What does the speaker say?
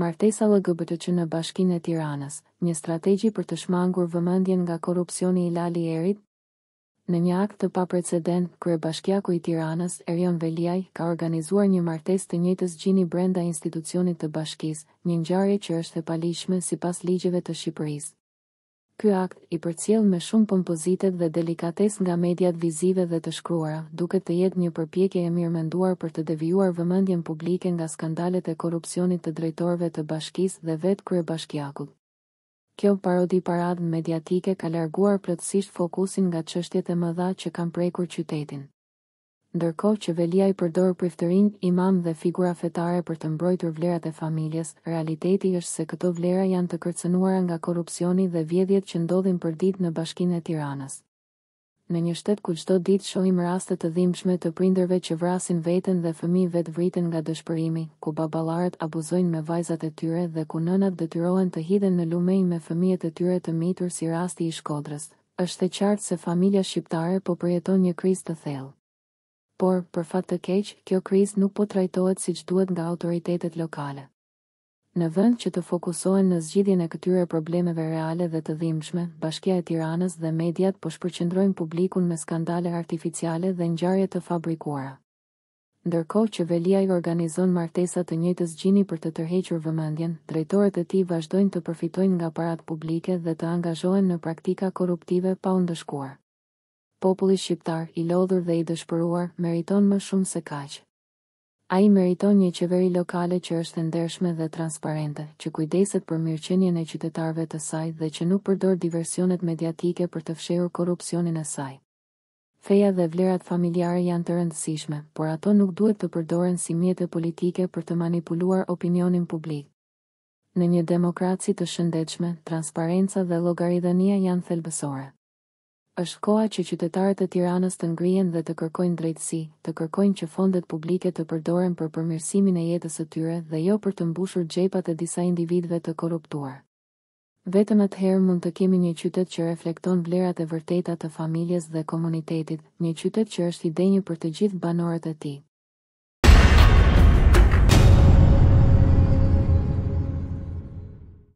Martesa LGBTQ në Bashkinë e Tiranës, një strategji për të shmangur vëmendjen nga korrupsioni i Lali Erit? Në një akt të paprecedent, kryebashkiaku i Tiranës, Erion Veliaj, ka organizuar një martesë të njëjtës gjini brenda institucionit të bashkisë, një ngjarje që është e paligjshme sipas ligjeve të Shqipërisë. Ky akt, i përcjellë me shumë pompozitet dhe delikatesë nga mediat vizive dhe të shkruara, duket të jetë një përpjekje e mirëmenduar për të devijuar vëmendjen publike nga skandalet e korrupsionit të drejtorëve të bashkisë dhe vetë kryebashkiakut. Kjo parodi-paradë mediatike ka larguar plotësisht fokusin nga çështjet e mëdha që kanë prekur qytetin. Ndërkohë që Veliaj përdor priftërinj, imamë dhe figura fetare për të mbrojtur vlerat e familjes, realiteti është se këto vlera janë të kërcënuara nga korrupsioni dhe vjedhjet që ndodhin përditë në Bashkinë e Tiranës. Në një shtet ku çdo ditë shohim raste të dhimbshme të prindërve që vrasin veten dhe fëmijë vetëvriten nga dëshpërimi, ku baballarët abuzojnë me vajzat e tyre dhe ku nënat detyrohen të hidhen në lumenj me fëmijët e tyre të mitur si rasti i Shkodrës, Është e qartë se familja shqiptare po përjeton një krizë të thellë. Por, për fat të keq, kjo krizë nuk po trajtohet siç duhet nga autoritetet lokale. Në vend që të fokusohen në zgjidhjen e këtyre problemeve reale dhe të dhimbshme, Bashkia e Tiranës dhe mediat po shpërqendrojnë publikun me skandale artificiale dhe ngjarje të fabrikuara. Ndërkohë që Veliaj organizon martesa të njëjtës gjini për të tërhequr vëmendjen, drejtorët e tij vazhdojnë të përfitojnë nga paratë publike dhe të angazhohen në praktika korruptive pa u ndëshkuar. Populli shqiptar, i lodhur dhe i dëshpëruar, meriton më shumë se kaq. Ai meriton një qeveri lokale që është e ndershme dhe transparente, që kujdeset për mirëqenien e qytetarëve të saj dhe që nuk përdor diversionet mediatike për të fshehur korrupsionin e saj. Feja dhe vlerat familjare janë të rëndësishme, por ato nuk duhet të përdoren si mjete politike për të manipuluar opinionin publik. Në një demokraci të shëndetshme, transparenca dhe llogaridhënia janë thelbësore. Është koha që qytetarët e Tiranës të ngrihen dhe të kërkojnë drejtësi, të kërkojnë që fondet publike të përdoren për përmirësimin e jetës së tyre dhe jo për të mbushur xhepat e disa individëve të korruptuar. Vetëm atëherë mund të kemi një qytet që reflekton vlerat e vërteta të familjes dhe komunitetit, një qytet që është i denjë për të gjithë banorët e tij.